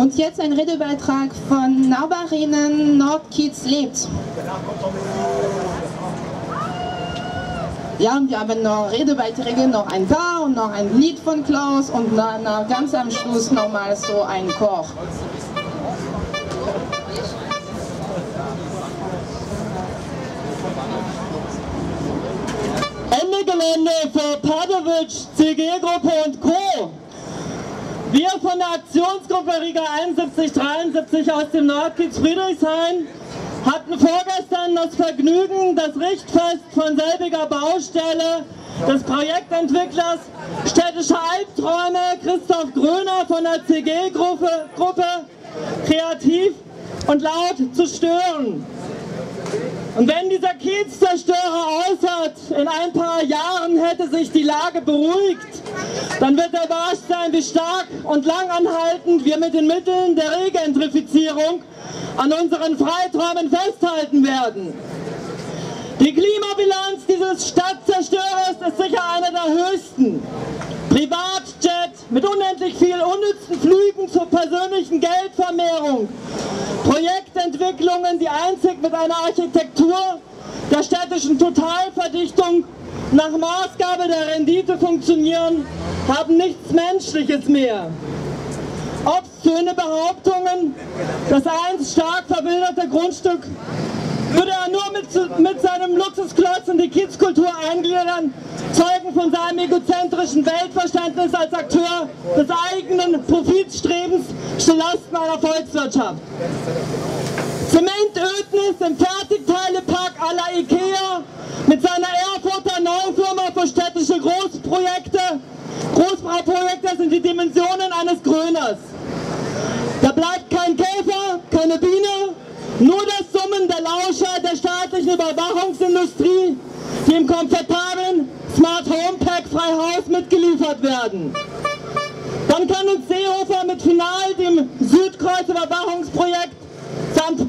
Und jetzt ein Redebeitrag von Nachbarinnen Nordkiez lebt. Ja, wir haben noch Redebeiträge, noch ein paar und noch ein Lied von Klaus und dann ganz am Schluss nochmal so ein Chor. Ende Gelände für Padovic, CG-Gruppe und Co. Wir von der Aktionsgruppe Riga 7173 aus dem Nordkiez Friedrichshain hatten vorgestern das Vergnügen, das Richtfest von selbiger Baustelle des Projektentwicklers Städtische Albträume Christoph Gröner von der CG-Gruppe Gruppe, kreativ und laut zu stören. Und wenn dieser Kiezzerstörer äußert, in ein paar Jahren hätte sich die Lage beruhigt, dann wird überrascht sein, wie stark und langanhaltend wir mit den Mitteln der Regentrifizierung an unseren Freiträumen festhalten werden. Die Klimabilanz dieses Stadtzerstörers ist sicher eine der höchsten. Privatjet mit unendlich viel unnützen Flügen zur persönlichen Geldvermehrung. Projektentwicklungen, die einzig mit einer Architektur der städtischen Totalverdichtung nach Maßgabe der Rendite funktionieren, haben nichts Menschliches mehr. Obszöne Behauptungen, das einst stark verwilderte Grundstück würde er nur mit, mit seinem Luxusklotz in die Kiezkultur eingliedern, zeugen von seinem egozentrischen Weltverständnis als Akteur des eigenen Profitstrebens zu Lasten einer Volkswirtschaft. Zementödnis im Fertigteilepark à la Ikea mit seiner städtische Großprojekte. Großbauprojekte sind die Dimensionen eines Gröners. Da bleibt kein Käfer, keine Biene, nur das Summen der Lauscher der staatlichen Überwachungsindustrie, die im komfortablen Smart Home Pack Freihaus mitgeliefert werden. Dann kann uns Seehofer mit Final,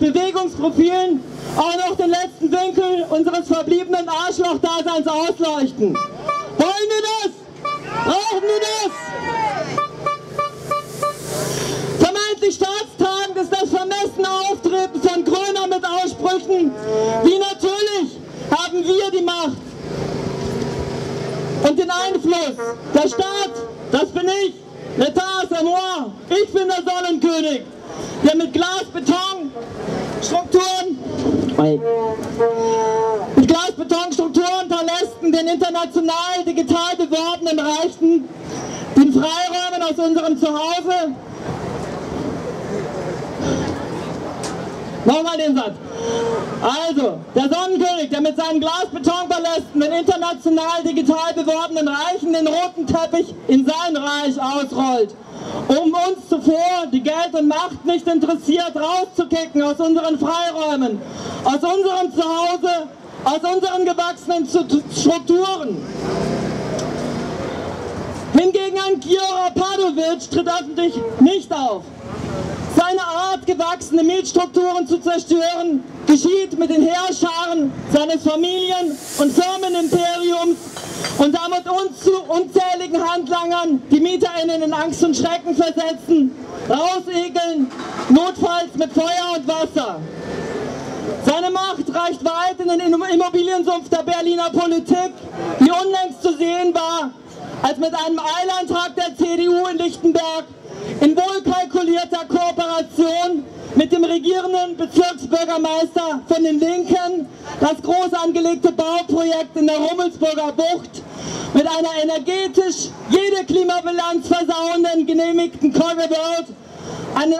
Bewegungsprofilen auch noch den letzten Winkel unseres verbliebenen Arschloch-Daseins ausleuchten. Wollen wir das? Brauchen wir das? Vermeintlich staatstragend ist das vermessene Auftreten von Gröner mit Aussprüchen, wie natürlich haben wir die Macht und den Einfluss. Der Staat, das bin ich, l'État c'est moi, ich bin der Sonnenkönig, der mit Glas-Beton Strukturen. Mit Glas-Beton-Strukturen Palästen den international digital beworbenen Reichen den Freiräumen aus unserem Zuhause Nochmal den Satz. Also, der Sonnenkönig, der mit seinen Glasbetonpalästen den international digital beworbenen Reichen den roten Teppich in sein Reich ausrollt, um uns zuvor, die Geld und Macht nicht interessiert, rauszukicken aus unseren Freiräumen, aus unserem Zuhause, aus unseren gewachsenen Strukturen. Hingegen ein Giora Padovic tritt öffentlich nicht auf. Seine Art, gewachsene Mietstrukturen zu zerstören, geschieht mit den Heerscharen seines Familien- und Firmenimperiums und damit uns zu unzähligen Handlangern, die MieterInnen in Angst und Schrecken versetzen, rausegeln, notfalls mit Feuer und Wasser. Seine Macht reicht weit in den Immobiliensumpf der Berliner Politik, die unlängst zu sehen war, als mit einem Eilantrag der CDU in Lichtenberg in wohlkalkulierter Kooperation mit dem regierenden Bezirksbürgermeister von den Linken das groß angelegte Bauprojekt in der Rummelsburger Bucht mit einer energetisch jede Klimabilanz versauenden genehmigten Corridor einen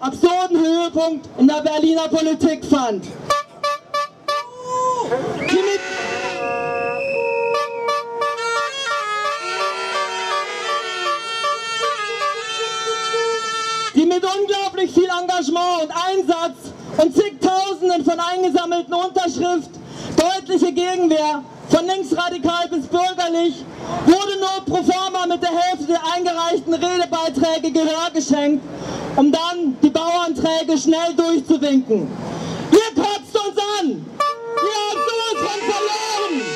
absurden Höhepunkt in der Berliner Politik fand. Engagement und Einsatz und zigtausenden von eingesammelten Unterschriften deutliche Gegenwehr von linksradikal bis bürgerlich wurde nur pro forma mit der Hälfte der eingereichten Redebeiträge Gehör geschenkt, um dann die Bauanträge schnell durchzuwinken. Ihr kotzt uns an! Ihr habt sowas von verloren!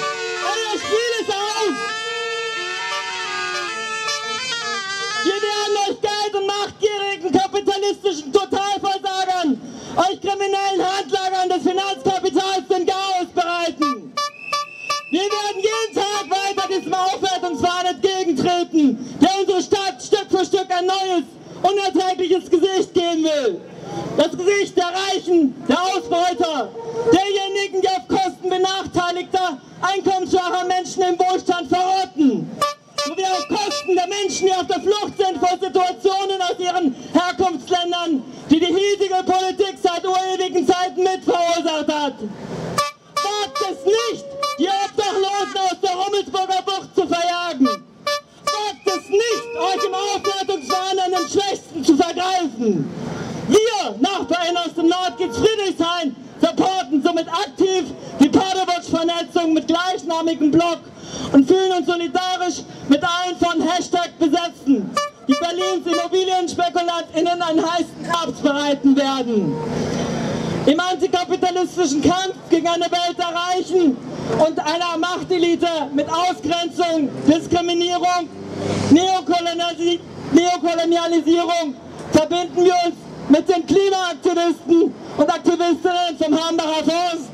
Wir werden jeden Tag weiter diesem Aufwertungswahn entgegentreten, der unsere Stadt Stück für Stück ein neues, unerträgliches Gesicht geben will. Das Gesicht der Reichen, der Ausbeuter, derjenigen, die auf Kosten benachteiligter, einkommensschwacher Menschen im Wohlstand verrotten. Sowie auf Kosten der Menschen, die auf der Flucht sind vor Situationen aus ihren Herkunftsländern, die die hiesige Politik seit urewigen Zeiten mit Paderwatch-Vernetzung mit gleichnamigem Blog und fühlen uns solidarisch mit allen von Hashtag Besetzten, die Berlins Immobilienspekulantinnen einen heißen Herbst bereiten werden. Im antikapitalistischen Kampf gegen eine Welt der Reichen und einer Machtelite mit Ausgrenzung, Diskriminierung, Neokolonialis Neokolonialisierung verbinden wir uns mit den Klimaaktivisten und Aktivistinnen vom Hambacher Forst,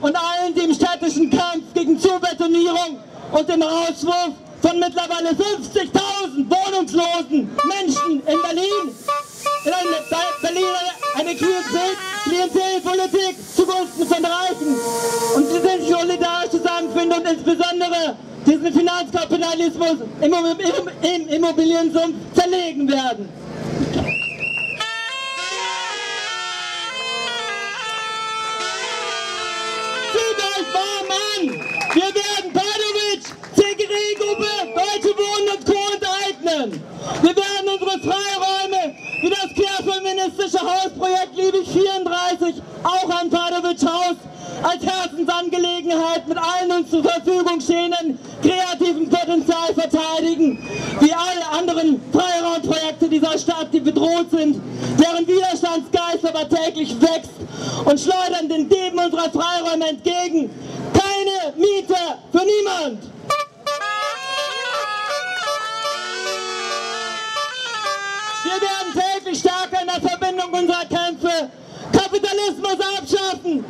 und allen, die im städtischen Kampf gegen Zubetonierung und den Rauswurf von mittlerweile 50.000 wohnungslosen Menschen in Berlin in eine, Berlin eine Klientel, Klientelpolitik zugunsten von Reichen und sie sind solidarisch zusammenfinden und insbesondere diesen Finanzkapitalismus im, im, im Immobiliensumpf zerlegen werden. An! Wir werden Padovic, CGR-Gruppe, Deutsche Wohnen und Co. enteignen! Wir werden unsere Freiräume wie das querfeministische Hausprojekt Liebig 34 auch an Padovic Haus als Herzensangelegenheit mit allen uns zur Verfügung stehenden kreativen Potenzial verteidigen, wie alle anderen Freiraumprojekte dieser Stadt, die bedroht sind, deren Widerstandsgeist aber täglich wächst und schleudern den Dieben unserer Freiräume entgegen. Keine Miete für niemand! Wir werden täglich stärker in der Verbindung unserer Kämpfe. Kapitalismus abschaffen!